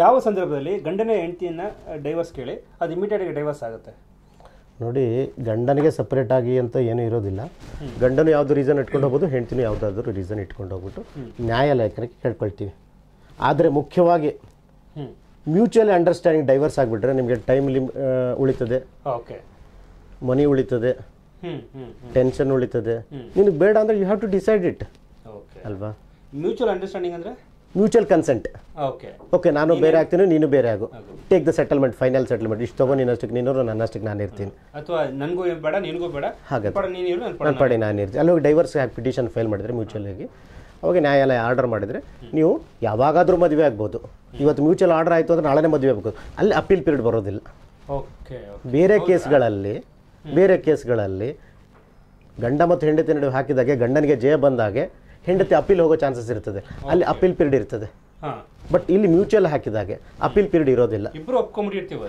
ಯಾವ ಸಂದರ್ಭದಲ್ಲಿ ಗಂಡನ ಹೆಂಡತಿಯನ್ನು ಡೈವರ್ಸ್ ಕೇಳಿ ಅದು ಇಮಿಡಿಯೇಟಾಗಿ ಡೈವರ್ಸ್ ಆಗುತ್ತೆ? ನೋಡಿ ಗಂಡನಿಗೆ ಸಪ್ರೇಟ್ ಆಗಿ ಅಂತ ಏನೂ ಇರೋದಿಲ್ಲ. ಗಂಡನು ಯಾವುದು ರೀಸನ್ ಇಟ್ಕೊಂಡು ಹೋಗ್ಬೋದು ಹೆಂಡ್ತಿನೂ ಯಾವುದಾದ್ರೂ ರೀಸನ್ ಇಟ್ಕೊಂಡು ಹೋಗ್ಬಿಟ್ಟು ನ್ಯಾಯಾಲಯಕ್ಕೆ ಕೇಳ್ಕೊಳ್ತೀವಿ. ಆದರೆ ಮುಖ್ಯವಾಗಿ ಮ್ಯೂಚುವಲ್ ಅಂಡರ್ಸ್ಟ್ಯಾಂಡಿಂಗ್ ಡೈವರ್ಸ್ ಆಗಿಬಿಟ್ರೆ ನಿಮಗೆ ಟೈಮ್ ಲಿಮ್ ಉಳಿತದೆ. ಓಕೆ ಮನಿ ಉಳಿತದೆ. ಟೆನ್ಷನ್ ಉಳಿತದೆ. ನಿನಗೆ ಬೇಡ ಅಂದರೆ you have to decide it okay ಅಲ್ವಾ? ಮ್ಯೂಚುವಲ್ ಅಂಡರ್ಸ್ಟ್ಯಾಂಡಿಂಗ್ ಅಂದ್ರೆ? ಮ್ಯೂಚುವಲ್ ಕನ್ಸೆಂಟ್ ಓಕೆ ನಾನು ಬೇರೆ ಆಗ್ತೀನಿ ನೀನು ಬೇರೆ ಆಗು. Take the settlement final settlement ಇಷ್ಟು ತಗೋ ನೀನಷ್ಟಕ್ಕೆ ನೀನು ನನ್ನಷ್ಟಕ್ಕೆ ನಾನು ಇರ್ತೀನಿ. ಅಥವಾ ನನಗೂ ಬೇಡ ನಿನಗೂ ಬೇಡ. ಹಾಗೆ ನನ್ನ ಪಡ ಪಡೆ ನಾನು ಇರ್ತೀನಿ. ಅಲ್ಲಿ ಹೋಗಿ ಡೈವರ್ಸ್ ಆಗಿ ಪಿಟಿಷನ್ ಫೈಲ್ ಮಾಡಿದರೆ ಮ್ಯೂಚುವಲ್ ಆಗಿ. ಅವಾಗ ನ್ಯಾಯಾಲಯ ಆರ್ಡರ್ ಮಾಡಿದರೆ ನೀವು ಯಾವಾಗಾದರೂ ಮದುವೆ ಆಗ್ಬೋದು. ಇವತ್ತು ಮ್ಯೂಚುವಲ್ ಆರ್ಡರ್ ಆಯಿತು ಅಂದರೆ ನಾಳೆನೇ ಮದುವೆ ಆಗ್ಬೋದು ಅಲ್ಲಿ ಅಪೀಲ್ ಪೀರಿಯಡ್ ಬರೋದಿಲ್ಲ. ಓಕೆ ಬೇರೆ ಕೇಸ್ಗಳಲ್ಲಿ ಬೇರೆ ಕೇಸ್ಗಳಲ್ಲಿ ಗಂಡ ಮತ್ತು ಹೆಂಡತಿ ನಡುವೆ ಹಾಕಿದಾಗೆ ಗಂಡನಿಗೆ ಜಯ ಬಂದಾಗೆ ಹೆಂಡತಿ ಅಪೀಲ್ ಹೋಗೋ ಚಾನ್ಸಸ್ ಇರ್ತದೆ. ಅಲ್ಲಿ ಅಪೀಲ್ ಪೀರಿಯಡ್ ಇರ್ತದೆ. ಬಟ್ ಇಲ್ಲಿ ಮ್ಯೂಚುವಲ್ ಹಾಕಿದಾಗೆ ಅಪೀಲ್ ಪೀರಿಯಡ್ ಇರೋದಿಲ್ಲ.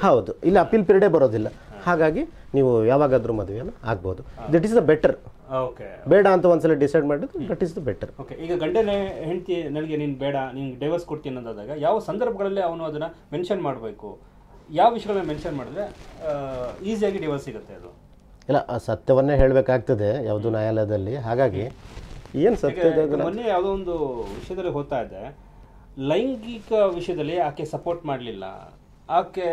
ಹೌದು. ಇಲ್ಲಿ ಅಪೀಲ್ ಪೀರಿಯಡೇ ಬರೋದಿಲ್ಲ. ಹಾಗಾಗಿ ನೀವು ಯಾವಾಗಾದ್ರೂ ಮದುವೆಯನ್ನು ಆಗ್ಬೋದು. That is the better okay ಬೇಡ ಅಂತ ಒಂದ್ಸಲ ಡಿಸೈಡ್ ಮಾಡಿದ್ರು that is the better okay ಈಗ ಗಂಡನೇ ಹೆಂಡತಿ ನನಗೆ ನೀನು ಬೇಡ ನೀನು ಡೈವರ್ಸ್ ಕೊಡ್ತೀನಿ ಅನ್ನೋದಾದಾಗ ಯಾವ ಸಂದರ್ಭಗಳಲ್ಲಿ ಅವನು ಅದನ್ನ ಮೆನ್ಷನ್ ಮಾಡಬೇಕು? ಯಾವ ವಿಷಯಗಳನ್ನ ಮೆನ್ಷನ್ ಮಾಡಿದ್ರೆ ಈಸಿಯಾಗಿ ಡಿವೋರ್ಸ್ ಸಿಗುತ್ತೆ ಅದು? ಇಲ್ಲ ಸತ್ಯವನ್ನೇ ಹೇಳಬೇಕಾಗ್ತದೆ ಯಾವುದು ನ್ಯಾಯಾಲಯದಲ್ಲಿ. ಹಾಗಾಗಿ ಏನು ಸತ್ಯ ಮೊನ್ನೆ ಯಾವುದೋ ಒಂದು ವಿಷಯದಲ್ಲಿ ಹೋಗ್ತಾ ಇದ್ದೆ. ಲೈಂಗಿಕ ವಿಷಯದಲ್ಲಿ ಆಕೆ ಸಪೋರ್ಟ್ ಮಾಡಲಿಲ್ಲ. ಆಕೆ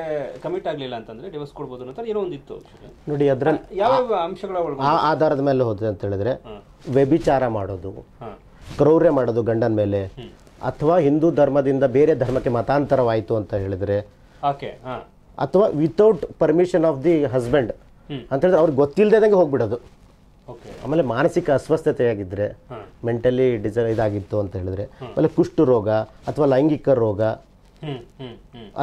ಕಮಿಟ್ ಆಗಲಿಲ್ಲ ಅಂತಂದ್ರೆ ಡಿವೋರ್ಸ್ ಕೊಡ್ಬೋದು ಅಂತ ಏನೋ ಒಂದು ಇತ್ತು ನೋಡಿ ಅದರಲ್ಲಿ ಯಾವ ಅಂಶಗಳ ಆ ಆಧಾರದ ಮೇಲೆ ಹೋದ್ರೆ ಅಂತ ಹೇಳಿದ್ರೆ ವ್ಯಭಿಚಾರ ಮಾಡೋದು ಕ್ರೌರ್ಯ ಮಾಡೋದು ಗಂಡನ ಮೇಲೆ ಅಥವಾ ಹಿಂದೂ ಧರ್ಮದಿಂದ ಬೇರೆ ಧರ್ಮಕ್ಕೆ ಮತಾಂತರವಾಯಿತು ಅಂತ ಹೇಳಿದ್ರೆ ಅಥವಾ without permission of the husband ಅಂತ ಹೇಳಿದ್ರೆ ಅವ್ರಿಗೆ ಗೊತ್ತಿಲ್ಲದಂಗೆ ಹೋಗ್ಬಿಡೋದು. ಆಮೇಲೆ ಮಾನಸಿಕ ಅಸ್ವಸ್ಥತೆಯಾಗಿದ್ದರೆ ಮೆಂಟಲಿ ಡಿಸೈನ್ ಇದಾಗಿತ್ತು ಅಂತ ಹೇಳಿದ್ರೆ ಆಮೇಲೆ ಕುಷ್ಠ ರೋಗ ಅಥವಾ ಲೈಂಗಿಕ ರೋಗ.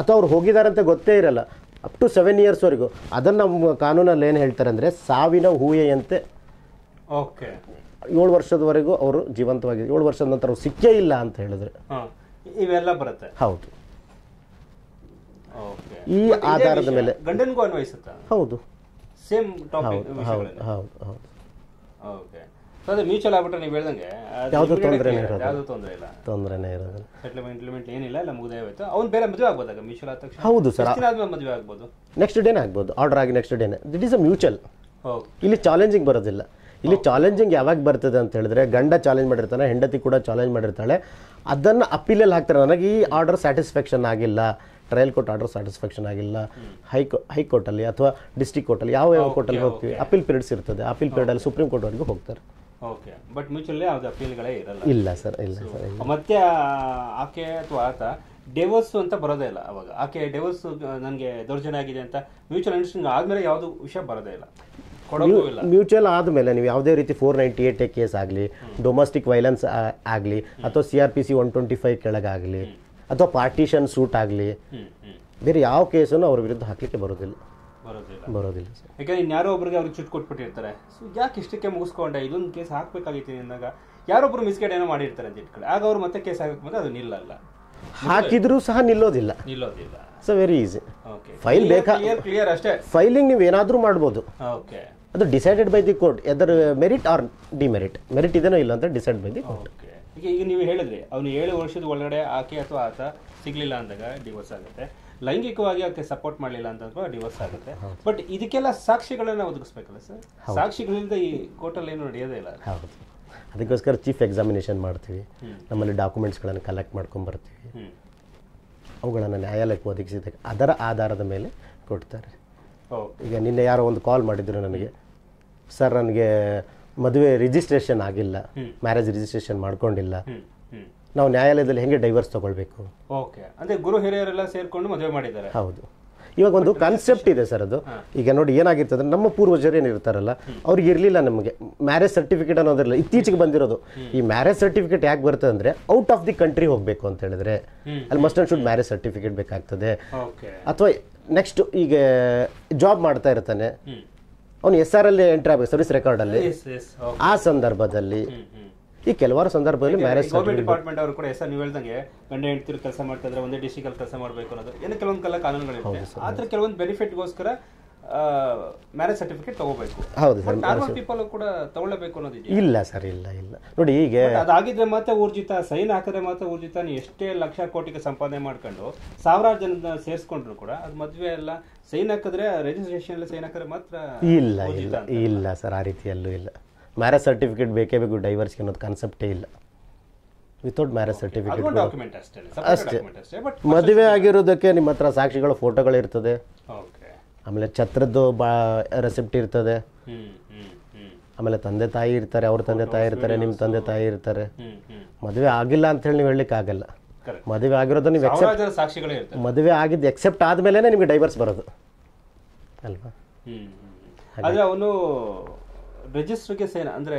ಅಥವಾ ಅವ್ರು ಹೋಗಿದಾರಂತ ಗೊತ್ತೇ ಇರಲ್ಲ. ಅಪ್ ಟು ಸೆವೆನ್ ಇಯರ್ಸ್ವರೆಗೂ ಅದನ್ನು ನಮ್ಮ ಕಾನೂನಲ್ಲಿ ಏನು ಹೇಳ್ತಾರೆ ಅಂದರೆ ಸಾವಿನ ಹೂಯೆಯಂತೆ ಓಕೆ ಏಳು ವರ್ಷದವರೆಗೂ ಅವರು ಜೀವಂತವಾಗಿ ಏಳು ವರ್ಷದ ನಂತರ ಅವ್ರು ಸಿಕ್ಕೇ ಇಲ್ಲ ಅಂತ ಹೇಳಿದ್ರೆ. ಇವೆಲ್ಲ ಬರುತ್ತೆ. ಹೌದು. ಈ ಆಧಾರದ ಮೇಲೆ ಗಂಡನಿಗೂ ಅನ್ವಯಿಸುತ್ತಾ? ಹೌದು. ಸೇಮ್ ಟಾಪಿಕ್ ಹೌದು ಹೌದು ಹೌದು. ಓಕೆ. ಅದೇ ಮ್ಯೂಚುವಲ್ ಆಗ್ಬಿಟ್ರೆ ನೀವು ಹೇಳ್ದಂಗೆ ಯಾವುದು ತೊಂದ್ರೆನೇ ಇರೋದು. ಯಾವುದು ತೊಂದರೆ ಇಲ್ಲ. ತೊಂದರೆನೇ ಇರೋದಿಲ್ಲ ಸೆಟ್ಲ್ಮೆಂಟ್ ಇಂಪ್ಲಿಮೆಂಟ್ ಏನಿಲ್ಲ ಎಲ್ಲ ಮುಗಿದೇ ಹೋಯ್ತು. ಅವ್ನು ಬೇರೆ ಮದುವೆ ಆಗ್ಬೋದಾಗ ಮ್ಯೂಚುವಲ್ ಆದ ತಕ್ಷಣ? ಹೌದು ಸರ್ ಆದ್ಮೇಲೆ ಮದುವೆ ಆಗ್ಬೋದು? ನೆಕ್ಸ್ಟ್ ಡೇನೇ ಆಗ್ಬೋದು ಆರ್ಡರ್ ಆಗಿ next ಡೇನೇ that is a mutual okay ಇಲ್ಲಿ ಚಾಲೆಂಜಿಂಗ್ ಬರೋದಿಲ್ಲ. ಇಲ್ಲಿ ಚಾಲೆಂಜಿಂಗ್ ಯಾವಾಗ ಬರ್ತದೆ ಅಂತ ಹೇಳಿದ್ರೆ ಗಂಡ ಚಾಲೆಂಜ್ ಮಾಡಿರ್ತಾನೆ ಹೆಂಡತಿ ಕೂಡ ಚಾಲೆಂಜ್ ಮಾಡಿರ್ತಾಳೆ. ಅದನ್ನು ಅಪೀಲಲ್ಲಿ ಹಾಕ್ತಾರೆ. ನನಗೆ ಈ ಆರ್ಡರ್ ಸ್ಯಾಟಿಸ್ಫ್ಯಾಕ್ಷನ್ ಆಗಿಲ್ಲ. ಟ್ರಯಲ್ ಕೋರ್ಟ್ ಆರ್ಡರ್ ಸ್ಯಾಟಿಸ್ಫ್ಯಾಕ್ಷನ್ ಆಗಿಲ್ಲ ಹೈ ಹೈಕೋರ್ಟಲ್ಲಿ ಅಥವಾ ಡಿಸ್ಟ್ರಿಕ್ಟ್ ಕೋರ್ಟಲ್ಲಿ ಯಾವ ಯಾವ ಕೋರ್ಟಲ್ಲಿ ಹೋಗ್ತೀವಿ? ಅಪೀಲ್ ಪೀರಿಯಡ್ಸ್ ಇರ್ತದೆ. ಅಪೀಲ್ ಪೀರಿಯಡಲ್ಲಿ ಸುಪ್ರೀಂ ಕೋರ್ಟ್ವರೆಗೂ ಹೋಗ್ತಾರೆ. ಓಕೆ ಬಟ್ ಮ್ಯೂಚುವಲ್ ಯಾವ್ದು ಅಪೀಲ್ಗಳೇ ಇರಲ್ಲ. ಇಲ್ಲ ಸರ್ ಇಲ್ಲ ಸರ್ ಮತ್ತೆ ಆಕೆ ಅಥವಾ ಆತ ಡೆವೋರ್ಸ್ ಅಂತ ಬರೋದೇ ಇಲ್ಲ ಅವಾಗ. ಆಕೆ ಡೆವೋರ್ಸ್ ನನಗೆ ದೌರ್ಜನ್ಯ ಆಗಿದೆ ಅಂತ ಮ್ಯೂಚುವಲ್ ಅಂಡರ್ಸ್ಟ್ಯಾಂಡಿಂಗ್ ಆದ್ಮೇಲೆ ಯಾವುದು ವಿಷಯ ಬರೋದೇ ಇಲ್ಲ. ಮ್ಯೂಚುವಲ್ ಆದಮೇಲೆ ನೀವು ಯಾವುದೇ ರೀತಿ ಫೋರ್ ನೈಂಟಿ ಏಟ್ ಕೇಸ್ ಆಗಲಿ ಡೊಮೆಸ್ಟಿಕ್ ವೈಲೆನ್ಸ್ ಆಗಲಿ ಅಥವಾ C R P C one twenty five ಕೆಳಗಾಗಲಿ ಅಥವಾ ಪಾರ್ಟಿಷನ್ ಸೂಟ್ ಆಗಲಿ ಬೇರೆ ಯಾವ ಕೇಸನ್ನು ಅವ್ರ ವಿರುದ್ಧ ಹಾಕಲಿಕ್ಕೆ ಬರೋದಿಲ್ಲ. ಬರೋದಿಲ್ಲ. ಯಾಕಂದ್ರೆ ಇನ್ಯಾರೋ ಒಬ್ಬರಿಗೆ ಅವ್ರಿಗೆ ಚುಟ್ ಕೊಟ್ಬಿಟ್ಟಿರ್ತಾರೆ. ಸೊ ಯಾಕೆ ಇಷ್ಟಕ್ಕೆ ಮುಗಿಸ್ಕೊಂಡೆ? ಇದೊಂದು ಕೇಸ್ ಹಾಕ್ಬೇಕಾಗಿತ್ತು ಅಂದಾಗ ಯಾರೊಬ್ರು ಮಿಸ್ಗೈಡ್ ಏನೋ ಮಾಡಿರ್ತಾರೆ ಅಂತ ಇಟ್ಕೊಳ್ಳಿ. ಆಗ ಅವ್ರು ಮತ್ತೆ ಕೇಸ್ ಹಾಕಕ್ಕೆ ಬಂದ್ರೆ ಅದು ನಿಲ್ಲಲ್ಲ. ಹಾಕಿದ್ರೂ ಸಹ ನಿಲ್ಲೋದಿಲ್ಲ. ನಿಲ್ಲೋದಿಲ್ಲ. So very easy okay file ಬೇಕಾ- ಕ್ಲಿಯರ್ ಕ್ಲಿಯರ್ ಅಷ್ಟೇ. ಫೈಲಿಂಗ್ ನೀವು ಏನಾದರೂ ಮಾಡ್ಬೋದು. ಓಕೆ ಅದು decided by the court either merit or demerit merit ಇದೇನೋ ಇಲ್ಲ ಅಂತ decide by the court okay ಈಗ ಈಗ ನೀವು ಹೇಳಿದ್ರಿ ಅವನು ಏಳು ವರ್ಷದ ಒಳಗಡೆ ಆಕೆ ಅಥವಾ ಆತ ಸಿಗ್ಲಿಲ್ಲ ಅಂದಾಗ ಡಿವೋರ್ಸ್ ಆಗುತ್ತೆ. ಲೈಂಗಿಕವಾಗಿ ಆಕೆ ಸಪೋರ್ಟ್ ಮಾಡಲಿಲ್ಲ ಅಂತಂದ್ರೆ ಡಿವೋರ್ಸ್ ಆಗುತ್ತೆ. ಬಟ್ ಇದಕ್ಕೆಲ್ಲ ಸಾಕ್ಷಿಗಳನ್ನ ಒದಗಿಸ್ಬೇಕಲ್ಲ ಸರ್? ಸಾಕ್ಷಿಗಳಿಂದ ಈ ಕೋರ್ಟಲ್ಲಿ ಏನು ನಡೆಯೋದೇ ಇಲ್ಲ ಹೌದು. ಅದಕ್ಕೋಸ್ಕರ ಚೀಫ್ ಎಕ್ಸಾಮಿನೇಷನ್ ಮಾಡ್ತೀವಿ. ನಮ್ಮಲ್ಲಿ ಡಾಕ್ಯುಮೆಂಟ್ಸ್ಗಳನ್ನು ಕಲೆಕ್ಟ್ ಮಾಡ್ಕೊಂಬರ್ತೀವಿ ಬರ್ತೀವಿ. ಅವುಗಳನ್ನು ನ್ಯಾಯಾಲಯಕ್ಕೆ ಒದಗಿಸಿದಾಗ ಅದರ ಆಧಾರದ ಮೇಲೆ ಕೊಡ್ತಾರೆ. ಈಗ ನಿನ್ನೆ ಯಾರೋ ಒಂದು ಕಾಲ್ ಮಾಡಿದ್ರು ನನಗೆ. ಸರ್ ನನಗೆ ಮದುವೆ ರಿಜಿಸ್ಟ್ರೇಷನ್ ಆಗಿಲ್ಲ. ಮ್ಯಾರೇಜ್ ರಿಜಿಸ್ಟ್ರೇಷನ್ ಮಾಡ್ಕೊಂಡಿಲ್ಲ. ನಾವು ನ್ಯಾಯಾಲಯದಲ್ಲಿ ಹೆಂಗೆ ಡೈವರ್ಸ್ ತಗೊಳ್ಬೇಕು? ಓಕೆ ಅಂದ್ರೆ ಗುರು ಹಿರಿಯರೆಲ್ಲ ಸೇರ್ಕೊಂಡು ಮದುವೆ ಮಾಡಿದ್ದಾರೆ. ಹೌದು. ಇವಾಗ ಒಂದು ಕಾನ್ಸೆಪ್ಟ್ ಇದೆ ಸರ್ ಅದು. ಈಗ ನೋಡಿ ಏನಾಗಿರ್ತದೆ ನಮ್ಮ ಪೂರ್ವಜರು ಏನಿರ್ತಾರಲ್ಲ ಅವ್ರಿಗೆ ಇರಲಿಲ್ಲ ನಮಗೆ. ಮ್ಯಾರೇಜ್ ಸರ್ಟಿಫಿಕೇಟ್ ಅನ್ನೋದಿರಲ್ಲ ಇತ್ತೀಚೆಗೆ ಬಂದಿರೋದು. ಈ ಮ್ಯಾರೇಜ್ ಸರ್ಟಿಫಿಕೇಟ್ ಯಾಕೆ ಬರ್ತದೆ ಅಂದರೆ ಔಟ್ ಆಫ್ ದಿ ಕಂಟ್ರಿ ಹೋಗಬೇಕು ಅಂತ ಹೇಳಿದ್ರೆ. ಅಲ್ಲಿ must and should marriage certificate ಬೇಕಾಗ್ತದೆ. ಅಥವಾ ನೆಕ್ಸ್ಟ್ ಈಗ ಜಾಬ್ ಮಾಡ್ತಾ ಇರ್ತಾನೆ. ಅವನು ಎಸ್ ಆರ್ ಅಲ್ಲಿ ಎಂಟ್ರಿ ಆಗಬೇಕು ಸರ್ವಿಸ್ ರೆಕಾರ್ಡ್ ಅಲ್ಲಿ. ಎಸ್ ಆ ಸಂದರ್ಭದಲ್ಲಿ ಈ ಕೆಲವಾರು ಸಂದರ್ಭದಲ್ಲಿ ಮ್ಯಾರೇಜ್ ಗೌರ್ಮೆಂಟ್ ಡಿಪಾರ್ಟ್ಮೆಂಟ್ ಅವರು ಕೂಡ ಹೆಸರು ನೀವು ಹೇಳ್ದಂಗೆ ಗಂಡ ಹೆಂಡತಿರು ಕೆಲಸ ಮಾಡ್ತಾ ಇದ್ರೆ ಒಂದೇ ಡಿಸ್ಟಿಕ್ ಅಲ್ಲಿ ಕೆಲಸ ಮಾಡಬೇಕು ಅನ್ನೋದು. ಏನೋ ಕೆಲವೊಂದು ಕಲ್ಲ ಕಾನೂನುಗಳಿವೆ ಆದ್ರೆ ಕೆಲವೊಂದು ಬೆನಿಫಿಟ್ಗೋಸ್ಕರ ಮ್ಯಾರೇಜ್ ಸರ್ಟಿಫಿಕೇಟ್ ತಗೋಬೇಕು. ಹೌದು ಸರ್ ನಾರ್ಮಲ್ ಪೀಪಲ್ ಕೂಡ ತಗೊಳ್ಳೇಬೇಕು ಅನ್ನೋದಿದೆ ಇಲ್ಲ ಸರ್ ಇಲ್ಲ ಇಲ್ಲ. ನೋಡಿ ಹೀಗೆ ಅದಾಗಿದ್ರೆ ಮಾತ್ರ ಊರ್ಜಿತ ಸೈನ್ ಹಾಕಿದ್ರೆ ಮಾತ್ರ ಊರ್ಜಿತ ನೀವು ಎಷ್ಟೇ ಲಕ್ಷ ಕೋಟಿಗೆ ಸಂಪಾದನೆ ಮಾಡ್ಕೊಂಡು ಸಾವಿರಾರು ಜನದ ಸೇರಿಸ್ಕೊಂಡ್ರು ಕೂಡ ಅದು ಮದುವೆ ಎಲ್ಲ ಸೈನ್ ಹಾಕಿದ್ರೆ ರಿಜಿಸ್ಟ್ರೇಷನ್ ಸೈನ್ ಹಾಕಿದ್ರೆ ಮಾತ್ರ ಇಲ್ಲ ಇಲ್ಲ ಇಲ್ಲ ಸರ್ ಆ ರೀತಿಯಲ್ಲೂ ಇಲ್ಲ. ಮ್ಯಾರೇಜ್ ಸರ್ಟಿಫಿಕೇಟ್ ಬೇಕೇ ಬೇಕು ಡೈವರ್ಸ್ಗೆ ಅನ್ನೋದು ಕಾನ್ಸೆಪ್ಟೇ ಇಲ್ಲ. ವಿತೌಟ್ ಮ್ಯಾರೇಜ್ ಸರ್ಟಿಫಿಕೇಟ್ ಅಷ್ಟೇ ಮದುವೆ ಆಗಿರೋದಕ್ಕೆ ನಿಮ್ಮ ಹತ್ರ ಸಾಕ್ಷಿಗಳ ಫೋಟೋಗಳಿರ್ತದೆ ಓಕೆ ಆಮೇಲೆ ಛತ್ರದ್ದು ಬಾ ರೆಸಿಪ್ಟ್ ಇರ್ತದೆ. ಆಮೇಲೆ ತಂದೆ ತಾಯಿ ಇರ್ತಾರೆ ಅವ್ರ ತಂದೆ ತಾಯಿ ಇರ್ತಾರೆ ನಿಮ್ಮ ತಂದೆ ತಾಯಿ ಇರ್ತಾರೆ. ಮದುವೆ ಆಗಿಲ್ಲ ಅಂತ ಹೇಳಿ ನೀವು ಹೇಳಲಿಕ್ಕೆ ಆಗಲ್ಲ. ಮದುವೆ ಆಗಿರೋದು ನೀವು ಎಕ್ಸೆಪ್ಟ್ ಮದುವೆ ಆಗಿದ್ದು ಎಕ್ಸೆಪ್ಟ್ ಆದಮೇಲೆ ನಿಮಗೆ ಡೈವರ್ಸ್ ಬರೋದು. ಅಲ್ವಾ. ಆದ್ರೆ ಅವನು ರಿಜಿಸ್ಟರ್ಗೆ ಸೇನ ಅಂದ್ರೆ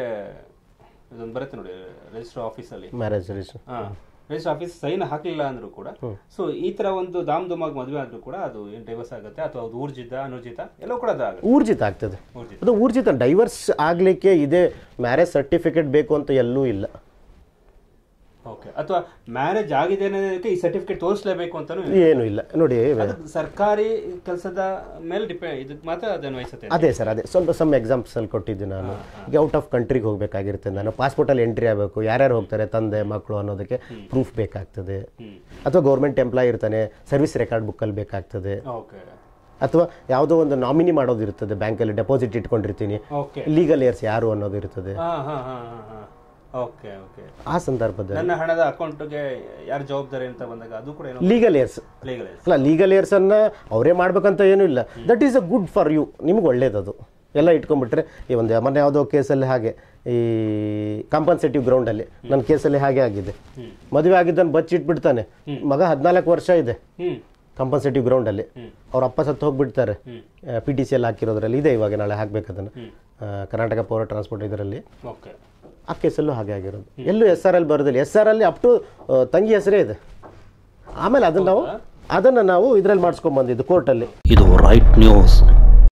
ಇದೊಂದು ಬರುತ್ತೆ ನೋಡಿ ರಿಜಿಸ್ಟರ್ ಆಫೀಸಲ್ಲಿ ಮ್ಯಾರೇಜ್ ರಿಜಿಸ್ಟರ್ ಹಾ. ರಿಜಿಸ್ಟರ್ ಆಫೀಸ್ ಸೈನ್ ಹಾಕಲಿಲ್ಲ ಅಂದ್ರೂ ಕೂಡ ಸೊ ಈ ತರ ಒಂದು ದಾಮ್ ದುಮಾಗ್ ಮದುವೆ ಆದ್ರೂ ಕೂಡ ಅದು ಏನ್ ಡೈವರ್ಸ್ ಆಗುತ್ತೆ ಅಥವಾ ಅದು ಊರ್ಜಿತ ಅನುರ್ಜಿತ ಎಲ್ಲವೂ ಕೂಡ ಅದು ಊರ್ಜಿತ ಆಗ್ತದೆ. ಅದು ಊರ್ಜಿತ ಡೈವರ್ಸ್ ಆಗ್ಲಿಕ್ಕೆ ಇದೇ ಮ್ಯಾರೇಜ್ ಸರ್ಟಿಫಿಕೇಟ್ ಬೇಕು ಅಂತ ಎಲ್ಲೂ ಇಲ್ಲ. ಓಕೆ ಅಥವಾ ಮ್ಯಾರೇಜ್ ಆಗಿದೆ ಅನ್ನೋದಕ್ಕೆ ಈ ಸರ್ಟಿಫಿಕೇಟ್ ತೋರಿಸಲೇಬೇಕು ಅಂತಾನು ಏನು ಇಲ್ಲ. ನೋಡಿ ಸರ್ಕಾರಿ ಕೆಲಸದ ಮೇಲೆ ಡಿಪೆಂಡ್ ಇದಕ್ಕೆ ಮಾತ್ರ ಅದನ್ನು ವಹಿಸುತ್ತೆ. ಅದೇ ಸರ್ ಅದೇ. ಸ್ವಲ್ಪ ಸಮ್ ಎಕ್ಸಾಂಪಲ್ಸ್ ಅಲ್ಲಿ ಕೊಟ್ಟಿದ್ದೆ ನಾನು. ಈಗ ಔಟ್ ಆಫ್ ಕಂಟ್ರಿಗೆ ಹೋಗಬೇಕಾಗಿರುತ್ತೆ ನಾನು. ಪಾಸ್ಪೋರ್ಟಲ್ಲಿ ಎಂಟ್ರಿ ಆಗಬೇಕು. ಯಾರ್ಯಾರು ಹೋಗ್ತಾರೆ ತಂದೆ ಮಕ್ಕಳು ಅನ್ನೋದಕ್ಕೆ ಪ್ರೂಫ್ ಬೇಕಾಗ್ತದೆ. ಅಥವಾ ಗೌರ್ಮೆಂಟ್ ಎಂಪ್ಲಾಯ್ ಇರ್ತಾನೆ ಸರ್ವಿಸ್ ರೆಕಾರ್ಡ್ ಬುಕ್ಕಲ್ಲಿ ಬೇಕಾಗ್ತದೆ. ಓಕೆ ಅಥವಾ ಯಾವುದೋ ಒಂದು ನಾಮಿನಿ ಮಾಡೋದು ಇರ್ತದೆ ಬ್ಯಾಂಕಲ್ಲಿ ಡೆಪಾಸಿಟ್ ಇಟ್ಕೊಂಡಿರ್ತೀನಿ. ಲೀಗಲ್ ಏರ್ಸ್ ಯಾರು ಅನ್ನೋದು ಇರ್ತದೆ. ಆ ಸಂದರ್ಭದಲ್ಲಿ? ನನ್ನ ಹಣದ ಅಕೌಂಟ್ಗೆ ಯಾರು ಜವಾಬ್ದಾರಿ ಅಂತ ಬಂದಾಗ ಅದು ಕೂಡ ಲೀಗಲ್ ಏರ್ಸ್ ಲೀಗಲ್ ಅಲ್ಲ ಲೀಗಲ್ ಏರ್ಸನ್ನು ಅವರೇ ಮಾಡ್ಬೇಕಂತ ಏನೂ ಇಲ್ಲ. That is a good for you ನಿಮ್ಗೆ ಒಳ್ಳೇದದು. ಎಲ್ಲ ಇಟ್ಕೊಂಡ್ಬಿಟ್ರೆ ಈ ಒಂದು ಮೊನ್ನೆ ಯಾವುದೋ ಕೇಸಲ್ಲಿ ಹಾಗೆ ಈ ಕಾಂಪನ್ಸೇಟಿವ್ ಗ್ರೌಂಡಲ್ಲಿ ನನ್ನ ಕೇಸಲ್ಲಿ ಹಾಗೆ ಆಗಿದೆ. ಮದುವೆ ಆಗಿದ್ದನ್ನು ಬಚ್ಚಿಟ್ಬಿಡ್ತಾನೆ. ಮಗ ಹದಿನಾಲ್ಕು ವರ್ಷ ಇದೆ. ಕಂಪನ್ಸೇಟಿವ್ ಗ್ರೌಂಡಲ್ಲಿ ಅವ್ರ ಅಪ್ಪ ಸತ್ತು ಹೋಗ್ಬಿಡ್ತಾರೆ. ಪಿ ಟಿ ಸಿ ಎಲ್ಲ ಹಾಕಿರೋದ್ರಲ್ಲಿ. ಇದೆ ಇವಾಗ ನಾಳೆ ಹಾಕ್ಬೇಕು ಅದನ್ನು ಕರ್ನಾಟಕ ಪವರ್ ಟ್ರಾನ್ಸ್ಪೋರ್ಟ್ ಇದರಲ್ಲಿ. ಓಕೆ ಆ ಕೇಸಲ್ಲೂ ಹಾಗೆ ಆಗಿರೋದು. ಎಲ್ಲೂ ಎಸ್ ಆರ್ ಎಲ್ ಬರೋದಿಲ್ಲ. ಎಸ್ ಆರ್ ಅಲ್ಲಿ ಅಪ್ ಟು ತಂಗಿ ಹೆಸರೇ ಇದೆ. ಆಮೇಲೆ ಅದನ್ನು ನಾವು ಅದನ್ನು ನಾವು ಇದರಲ್ಲಿ ಮಾಡಿಸ್ಕೊಂಡ್ ಬಂದಿದ್ದು ಕೋರ್ಟಲ್ಲಿ ಇದು ರೈಟ್ ನ್ಯೂಸ್